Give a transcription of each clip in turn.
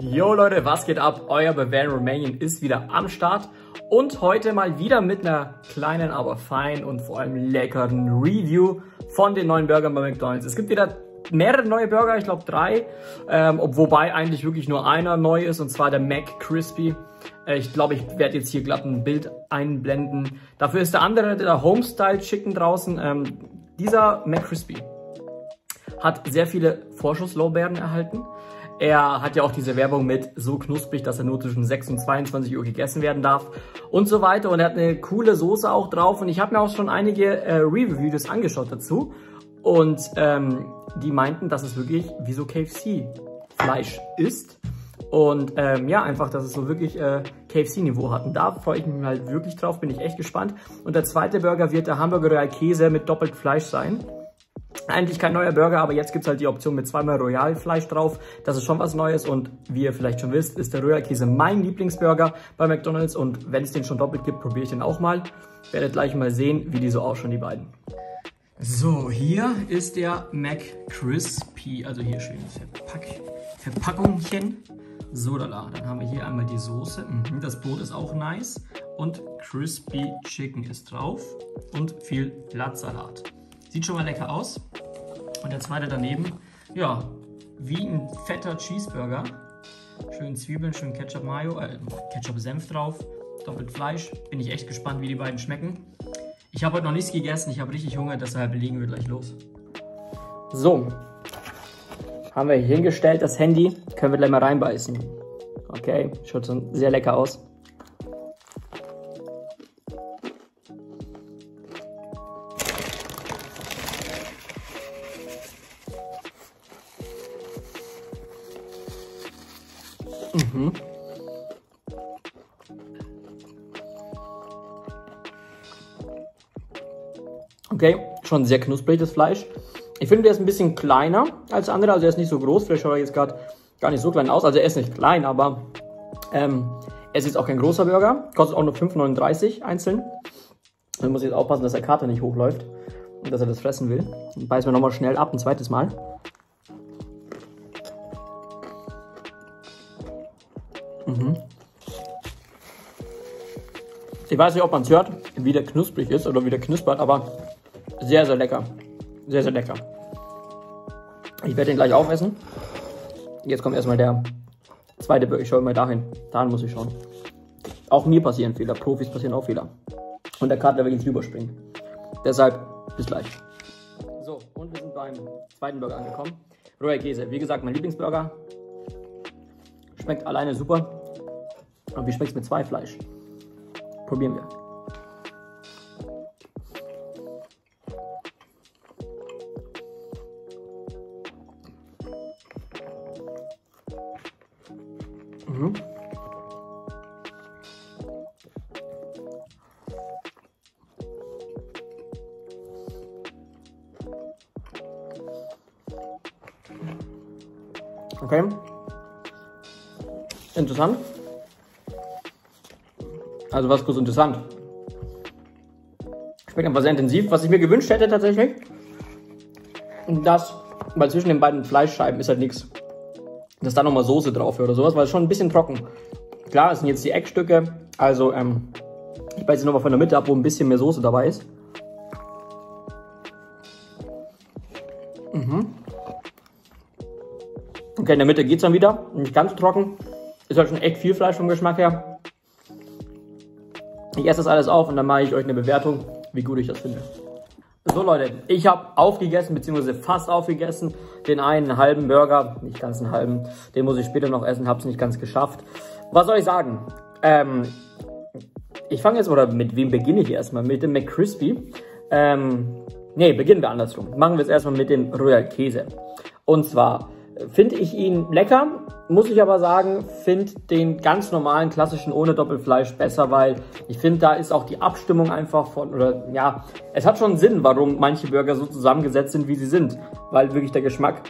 Yo Leute, was geht ab? Euer Bavarian Romanian ist wieder am Start und heute mal wieder mit einer kleinen, aber feinen und vor allem leckeren Review von den neuen Burgern bei McDonalds. Es gibt wieder mehrere neue Burger, ich glaube drei, ähm, wobei eigentlich wirklich nur einer neu ist und zwar der Mac Crispy. Äh, ich glaube, ich werde jetzt hier glatt ein Bild einblenden. Dafür ist der andere, der Homestyle Chicken draußen. Ähm, dieser Mac Crispy hat sehr viele Vorschusslorbeeren erhalten. Er hat ja auch diese Werbung mit so knusprig, dass er nur zwischen 6 und 22 Uhr gegessen werden darf und so weiter. Und er hat eine coole Soße auch drauf. Und ich habe mir auch schon einige äh, Review-Videos angeschaut dazu. Und ähm, die meinten, dass es wirklich wie so KFC-Fleisch ist. Und ähm, ja, einfach, dass es so wirklich äh, KFC-Niveau hat. Und da freue ich mich halt wirklich drauf, bin ich echt gespannt. Und der zweite Burger wird der Hamburger Royal Käse mit doppelt Fleisch sein. Eigentlich kein neuer Burger, aber jetzt gibt es halt die Option mit zweimal Royal Fleisch drauf. Das ist schon was Neues und wie ihr vielleicht schon wisst, ist der Royal Käse mein Lieblingsburger bei McDonalds und wenn es den schon doppelt gibt, probiere ich den auch mal. Werdet gleich mal sehen, wie die so ausschauen, die beiden. So, hier ist der McCrispy, also hier schön Verpack Verpackungchen. So, lala. dann haben wir hier einmal die Soße. Mhm, das Brot ist auch nice. Und Crispy Chicken ist drauf. Und viel Blattsalat. Sieht schon mal lecker aus. Und der zweite daneben, ja, wie ein fetter Cheeseburger. Schön Zwiebeln, schön Ketchup Mayo, äh, Ketchup Senf drauf, doppelt Fleisch. Bin ich echt gespannt, wie die beiden schmecken. Ich habe heute noch nichts gegessen, ich habe richtig Hunger, deshalb legen wir gleich los. So, haben wir hier hingestellt das Handy, können wir gleich mal reinbeißen. Okay, schaut schon sehr lecker aus. Mhm. Okay, schon sehr knusprig das Fleisch. Ich finde, der ist ein bisschen kleiner als andere, also er ist nicht so groß. Vielleicht schaut er jetzt gerade gar nicht so klein aus. Also er ist nicht klein, aber ähm, er ist auch kein großer Burger. Kostet auch nur 5,39 einzeln. Man muss jetzt aufpassen, dass der Kater nicht hochläuft und dass er das fressen will. Dann beißen wir nochmal schnell ab, ein zweites Mal. Mhm. Ich weiß nicht, ob man es hört, wie der knusprig ist oder wie der knuspert, aber sehr, sehr lecker. Sehr, sehr lecker. Ich werde den gleich aufessen. Jetzt kommt erstmal der zweite Burger. Ich schaue mal dahin. Dahin muss ich schauen. Auch mir passieren Fehler. Profis passieren auch Fehler. Und der Kater will jetzt rüberspringen. Deshalb bis gleich. So, und wir sind beim zweiten Burger angekommen. Royal Käse. Wie gesagt, mein Lieblingsburger. Schmeckt alleine super. Aber wie schmeckt es mit zwei Fleisch? Probieren wir. Mhm. Okay. Interessant. Also was kurz interessant. Schmeckt einfach sehr intensiv. Was ich mir gewünscht hätte tatsächlich, dass, weil zwischen den beiden Fleischscheiben ist halt nichts, dass da nochmal Soße drauf wäre oder sowas, weil es schon ein bisschen trocken. Klar, es sind jetzt die Eckstücke, also ähm, ich beiße nochmal von der Mitte ab, wo ein bisschen mehr Soße dabei ist. Mhm. Okay, in der Mitte geht es dann wieder, nicht ganz trocken. Ist halt schon echt viel Fleisch vom Geschmack her. Ich esse das alles auf und dann mache ich euch eine Bewertung, wie gut ich das finde. So Leute, ich habe aufgegessen, beziehungsweise fast aufgegessen. Den einen halben Burger, nicht ganz einen halben, den muss ich später noch essen, habe es nicht ganz geschafft. Was soll ich sagen? Ähm, ich fange jetzt, oder mit wem beginne ich erstmal? Mit dem McCrispy. Ähm, ne, beginnen wir andersrum. Machen wir es erstmal mit dem Royal Käse. Und zwar finde ich ihn lecker, muss ich aber sagen, finde den ganz normalen, klassischen ohne Doppelfleisch besser, weil ich finde, da ist auch die Abstimmung einfach von, oder ja, es hat schon Sinn, warum manche Burger so zusammengesetzt sind, wie sie sind, weil wirklich der Geschmack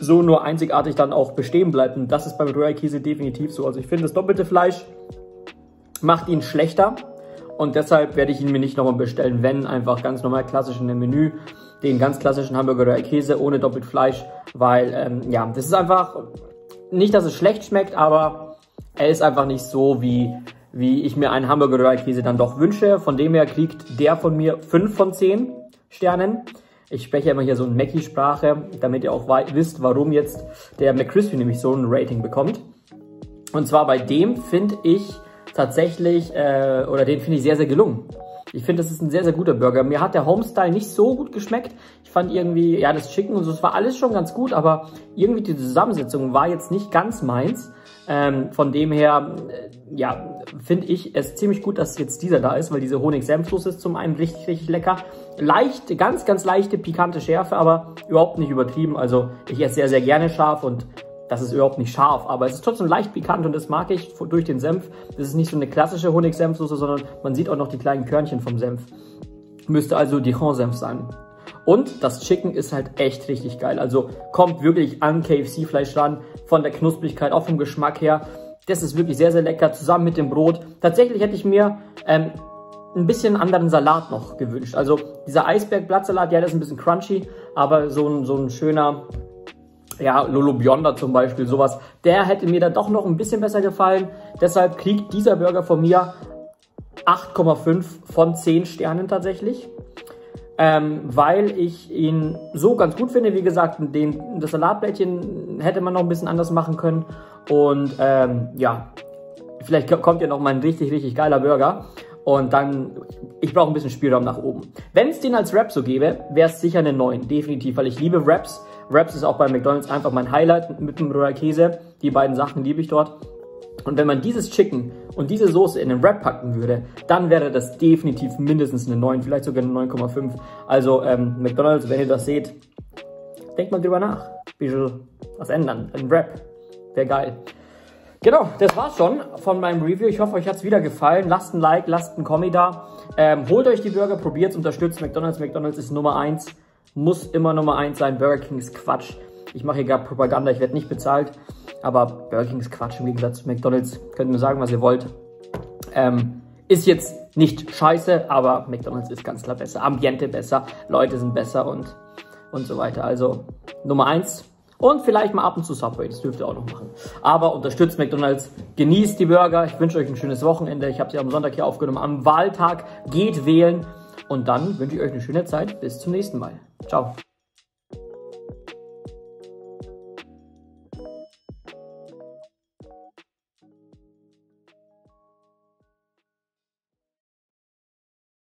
so nur einzigartig dann auch bestehen bleibt und das ist beim Royal Käse definitiv so. Also ich finde, das doppelte Fleisch macht ihn schlechter und deshalb werde ich ihn mir nicht nochmal bestellen, wenn einfach ganz normal klassisch in dem Menü den ganz klassischen Hamburger Käse ohne doppelt Fleisch, weil ähm, ja, das ist einfach nicht, dass es schlecht schmeckt, aber er ist einfach nicht so, wie, wie ich mir einen Hamburger Röhrkäse dann doch wünsche. Von dem her kriegt der von mir 5 von 10 Sternen. Ich spreche immer hier so in Mackie-Sprache, damit ihr auch wisst, warum jetzt der McCrispy nämlich so ein Rating bekommt. Und zwar bei dem finde ich tatsächlich, äh, oder den finde ich sehr, sehr gelungen. Ich finde, das ist ein sehr, sehr guter Burger. Mir hat der Homestyle nicht so gut geschmeckt. Ich fand irgendwie, ja, das Chicken und so, es war alles schon ganz gut, aber irgendwie die Zusammensetzung war jetzt nicht ganz meins. Ähm, von dem her, äh, ja, finde ich es ziemlich gut, dass jetzt dieser da ist, weil diese Honig-Senfsoße ist zum einen richtig, richtig lecker. Leicht, ganz, ganz leichte, pikante Schärfe, aber überhaupt nicht übertrieben. Also ich esse sehr, sehr gerne scharf und das ist überhaupt nicht scharf, aber es ist trotzdem leicht pikant und das mag ich durch den Senf. Das ist nicht so eine klassische Honig-Senfsoße, sondern man sieht auch noch die kleinen Körnchen vom Senf. Müsste also Dijon-Senf sein. Und das Chicken ist halt echt richtig geil. Also kommt wirklich an KFC-Fleisch ran, von der Knusprigkeit, auch vom Geschmack her. Das ist wirklich sehr, sehr lecker, zusammen mit dem Brot. Tatsächlich hätte ich mir ähm, ein bisschen anderen Salat noch gewünscht. Also dieser Eisbergblattsalat, ja, der ist ein bisschen crunchy, aber so ein, so ein schöner ja, Lolo Bionda zum Beispiel, sowas, der hätte mir dann doch noch ein bisschen besser gefallen. Deshalb kriegt dieser Burger von mir 8,5 von 10 Sternen tatsächlich. Ähm, weil ich ihn so ganz gut finde. Wie gesagt, den, das Salatblättchen hätte man noch ein bisschen anders machen können. Und ähm, ja, vielleicht kommt ja noch mal ein richtig, richtig geiler Burger. Und dann, ich brauche ein bisschen Spielraum nach oben. Wenn es den als Rap so gäbe, wäre es sicher eine 9, definitiv, weil ich liebe Raps. Wraps ist auch bei McDonald's einfach mein Highlight mit dem Royal Käse. Die beiden Sachen liebe ich dort. Und wenn man dieses Chicken und diese Soße in einen Wrap packen würde, dann wäre das definitiv mindestens eine 9, vielleicht sogar eine 9,5. Also ähm, McDonald's, wenn ihr das seht, denkt mal drüber nach. Bisschen was ändern. Ein Wrap. Wäre geil. Genau, das war's schon von meinem Review. Ich hoffe, euch hat's wieder gefallen. Lasst ein Like, lasst ein Kommi da. Ähm, holt euch die Burger, probiert's, unterstützt McDonald's. McDonald's ist Nummer 1 muss immer Nummer 1 sein. Burger King ist Quatsch. Ich mache hier gar Propaganda, ich werde nicht bezahlt. Aber Burger King ist Quatsch im Gegensatz zu McDonalds. Könnt ihr mir sagen, was ihr wollt. Ähm, ist jetzt nicht scheiße, aber McDonalds ist ganz klar besser. Ambiente besser, Leute sind besser und, und so weiter. Also Nummer 1 und vielleicht mal ab und zu Subway, das dürft ihr auch noch machen. Aber unterstützt McDonalds, genießt die Burger. Ich wünsche euch ein schönes Wochenende. Ich habe sie am Sonntag hier aufgenommen. Am Wahltag geht wählen. Und dann wünsche ich euch eine schöne Zeit. Bis zum nächsten Mal. Ciao.